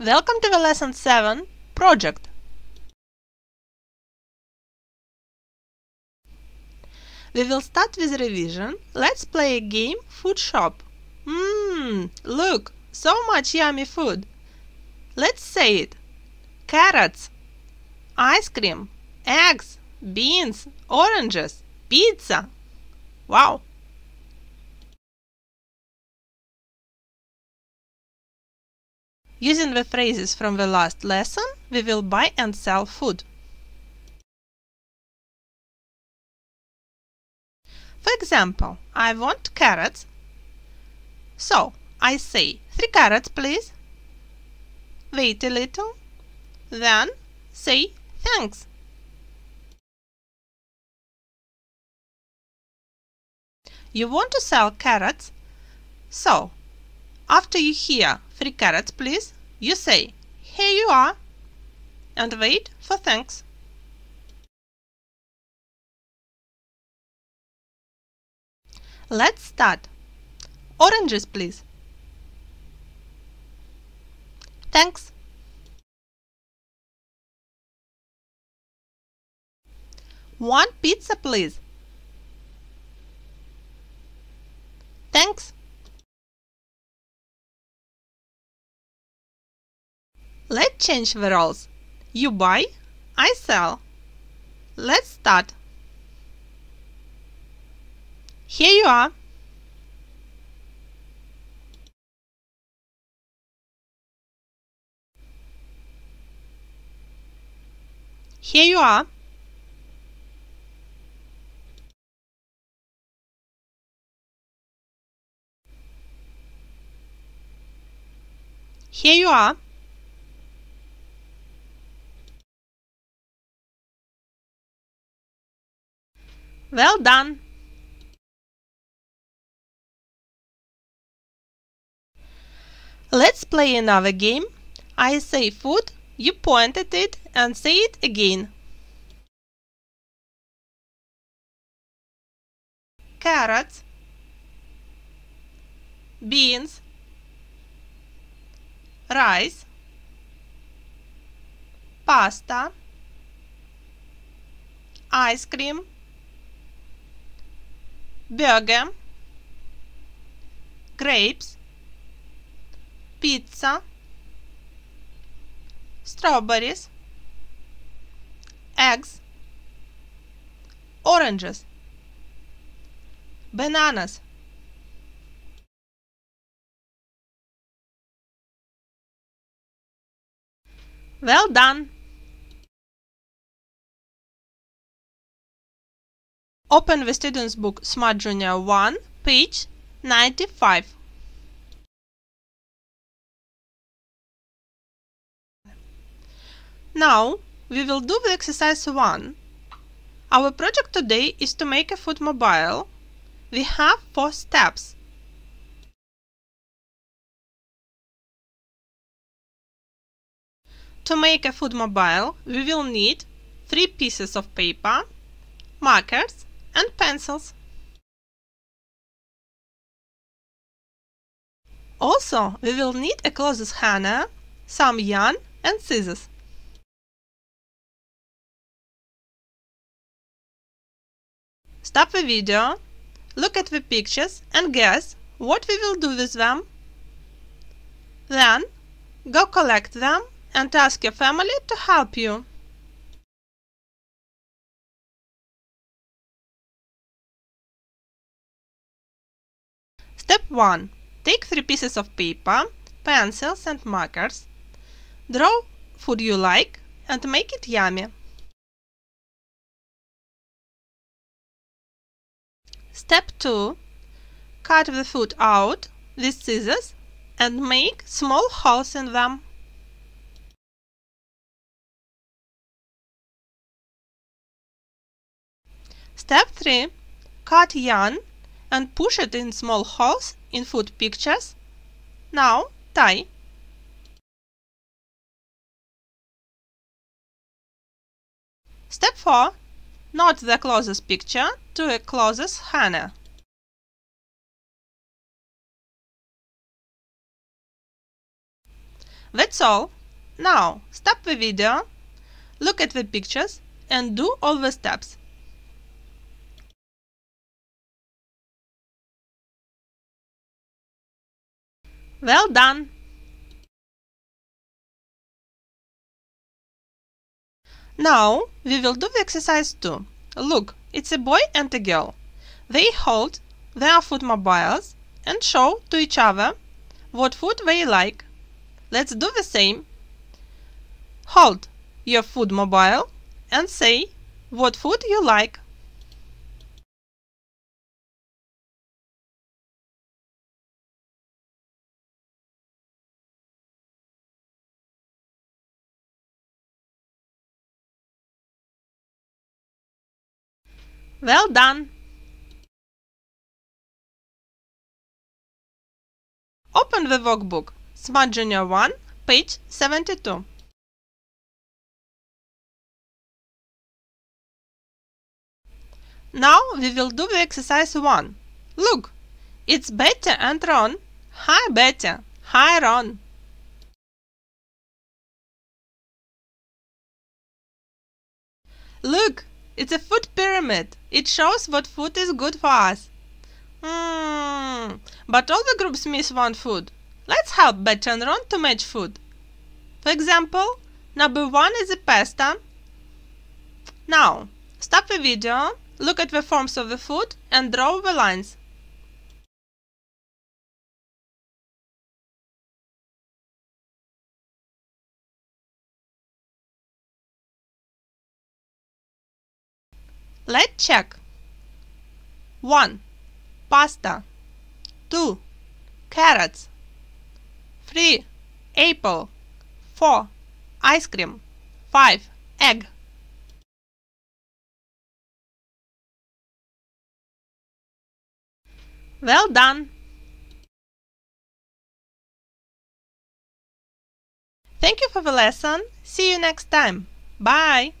Welcome to the lesson 7 project. We will start with revision. Let's play a game food shop. Mmm, look, so much yummy food. Let's say it. Carrots, ice cream, eggs, beans, oranges, pizza. Wow! Using the phrases from the last lesson, we will buy and sell food. For example, I want carrots. So, I say, three carrots please. Wait a little. Then, say, thanks. You want to sell carrots? So, after you hear three carrots please, you say, here you are, and wait for thanks. Let's start. Oranges please. Thanks. One pizza please. Thanks. Let's change the roles. You buy, I sell. Let's start. Here you are. Here you are. Here you are. Well done! Let's play another game. I say food, you point at it and say it again. Carrots, beans, rice, pasta, ice cream, burger, grapes, pizza, strawberries, eggs, oranges, bananas. Well done! Open the student's book Smart Junior 1, page 95. Now, we will do the exercise 1. Our project today is to make a food mobile. We have four steps. To make a food mobile, we will need three pieces of paper, markers and pencils. Also, we will need a clothes hanger, some yarn and scissors. Stop the video, look at the pictures and guess what we will do with them. Then, go collect them and ask your family to help you. Step 1. Take three pieces of paper, pencils and markers. Draw food you like and make it yummy. Step 2. Cut the food out with scissors and make small holes in them. Step 3. Cut yarn and push it in small holes in food pictures. Now tie. Step 4. Knot the closest picture to a closest hanger. That's all. Now, stop the video, look at the pictures and do all the steps. Well done! Now we will do the exercise 2. Look, it's a boy and a girl. They hold their food mobiles and show to each other what food they like. Let's do the same. Hold your food mobile and say what food you like. Well done! Open the workbook, Smart Junior 1, page 72. Now we will do the exercise 1. Look, it's Betty and Ron. Hi Betty. Hi Ron. Look, it's a food pyramid. It shows what food is good for us. Hmm, but all the groups miss one food. Let's help Betty and Ron to match food. For example, number one is a pasta. Now, stop the video Look at the forms of the food and draw the lines. Let's check. 1. Pasta 2. Carrots 3. Apple 4. Ice cream 5. Egg Well done! Thank you for the lesson. See you next time. Bye!